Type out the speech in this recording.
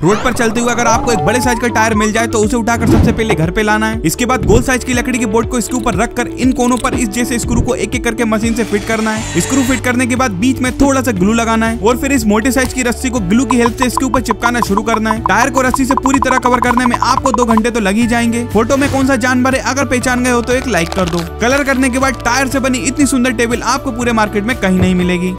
Road पर चलते हुए अगर आपको एक बड़े साइज़ का टायर मिल जाए तो उसे उठाकर सबसे पहले घर पे लाना है। इसके बाद गोल साइज़ की लकड़ी के बोर्ड को इसके ऊपर रखकर इन कोनों पर इस जैसे स्क्रू को एक एक करके मशीन से फिट करना है। स्क्रू फिट करने के बाद बीच में थोड़ा सा ग्लू लगाना है और फिर इस मोटे साइज़ की रस्सी को ग्लू की हेल्प से इसके ऊपर चिपकाना शुरू करना है। टायर को रस्सी से पूरी तरह कवर करने में आपको दो घंटे तो लग ही जाएँगे। फ़ोटो में कौन सा जानवर है, अगर पहचान गए हो तो एक लाइक कर दो। कलर करने के बाद टायर से बनी इतनी सुंदर टेबल आपको पूरे मार्केट में कहीं नहीं मिलेगी।